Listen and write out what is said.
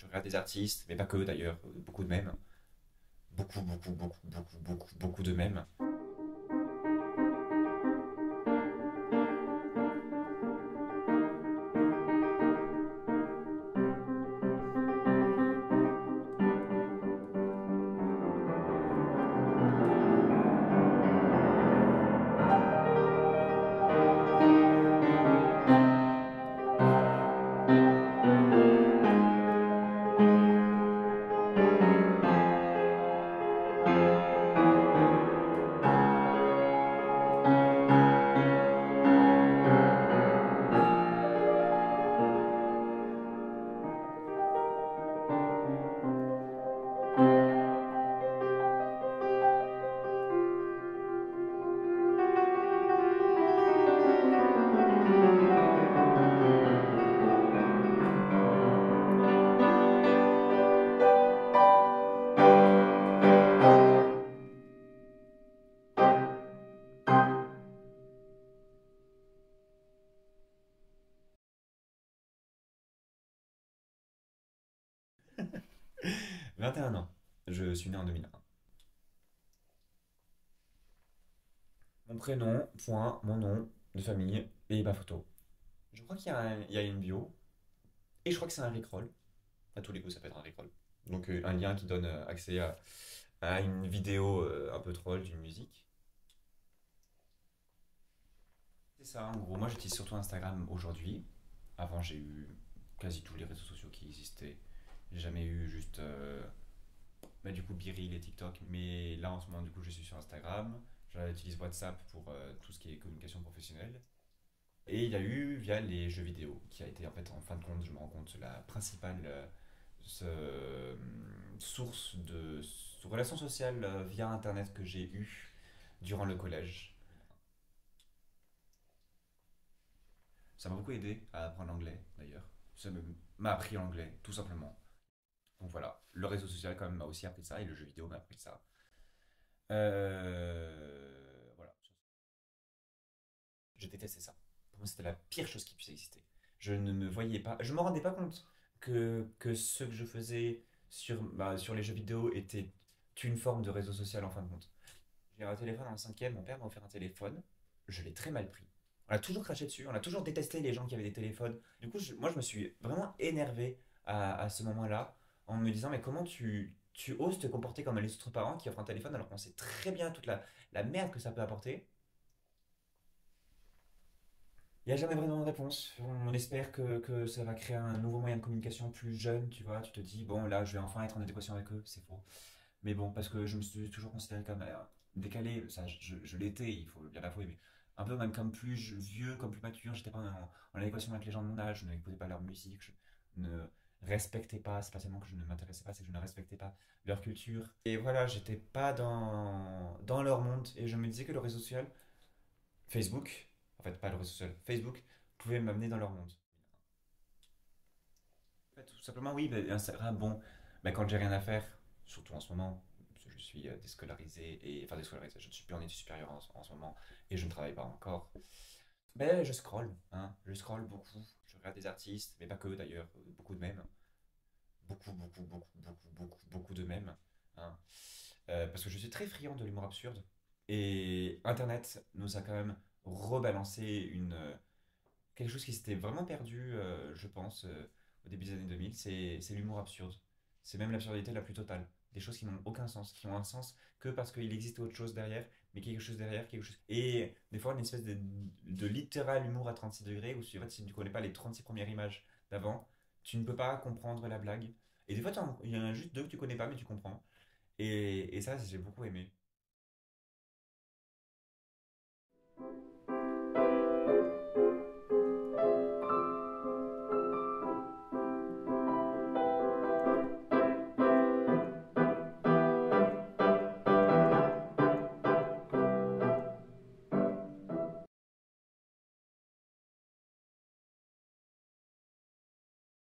Je regarde des artistes, mais pas que d'ailleurs, beaucoup de mèmes. Beaucoup, beaucoup, beaucoup, beaucoup, beaucoup, beaucoup de mèmes. « 21 ans. Je suis né en 2001. Mon prénom, point, mon nom de famille et ma photo. Je crois qu'il y, a une bio. Et je crois que c'est un Rickroll. À tous les coups, ça peut être un Rickroll. Donc euh, un lien qui donne euh, accès à, une vidéo euh, un peu troll d'une musique. C'est ça, en gros. Moi, j'utilise surtout Instagram aujourd'hui. Avant, j'ai eu quasi tous les réseaux sociaux qui existaient. J'ai jamais du coup, Biril et TikTok. Mais là, en ce moment, du coup, je suis sur Instagram. J'utilise WhatsApp pour euh, tout ce qui est communication professionnelle. Et il y a eu via les jeux vidéo, qui a été en fait, en fin de compte, je me rends compte, la principale euh, euh, source de relations sociales via Internet que j'ai eue durant le collège. Ça m'a beaucoup aidé à apprendre l'anglais, d'ailleurs. Ça m'a appris l'anglais, tout simplement. Donc voilà, le réseau social quand même m'a aussi appris ça et le jeu vidéo m'a appris ça. Euh, voilà. Je détestais ça. Pour moi, c'était la pire chose qui puisse exister. Je ne me voyais pas, je me rendais pas compte que, que ce que je faisais sur, bah, sur les jeux vidéo était une forme de réseau social en fin de compte. J'ai un téléphone en cinquième, mon père m'a offert un téléphone, je l'ai très mal pris. On a toujours craché dessus, on a toujours détesté les gens qui avaient des téléphones. Du coup, moi, je me suis vraiment énervé à ce moment-là en me disant, mais comment tu, tu oses te comporter comme les autres parents qui offrent un téléphone alors qu'on sait très bien toute la, la merde que ça peut apporter? Il n'y a jamais vraiment de réponse. On espère que, que ça va créer un nouveau moyen de communication plus jeune, tu vois. Tu te dis, bon, là, je vais enfin être en adéquation avec eux, c'est faux. Mais bon, parce que je me suis toujours considéré comme euh, décalé, ça, je, l'étais, il faut bien l'avouer, mais un peu même comme plus vieux, comme plus mature, j'étais pas en, en adéquation avec les gens de mon âge, je n'écoutais pas leur musique, je ne respectais pas, c'est pas seulement que je ne m'intéressais pas, c'est que je ne respectais pas leur culture. Et voilà, j'étais pas dans, dans leur monde, et je me disais que le réseau social, Facebook, en fait, pas le réseau social, Facebook, pouvait m'amener dans leur monde. Fait, tout simplement, oui, mais Instagram, bon, bah, quand j'ai rien à faire, surtout en ce moment, parce que je suis euh, déscolarisé, et, enfin déscolarisé, je ne suis plus en études supérieures en, ce moment, et je ne travaille pas encore, ben, je scrolle, hein, je scrolle beaucoup, des artistes, mais pas que d'ailleurs, beaucoup de mèmes, beaucoup, beaucoup, beaucoup, beaucoup, beaucoup, beaucoup de mèmes, hein, Euh, parce que je suis très friand de l'humour absurde, et Internet nous a quand même rebalancé une, euh, quelque chose qui s'était vraiment perdu, euh, je pense, au début des années 2000, c'est c'est l'humour absurde. C'est même l'absurdité la plus totale des choses qui n'ont aucun sens, qui ont un sens que parce qu'il existe autre chose derrière, mais quelque chose derrière, quelque chose. Et des fois, une espèce de, littéral humour à 36 degrés où, si tu ne connais pas les 36 premières images d'avant, tu ne peux pas comprendre la blague. Et des fois, il y en a juste deux que tu connais pas, mais tu comprends. Et, et ça, j'ai beaucoup aimé.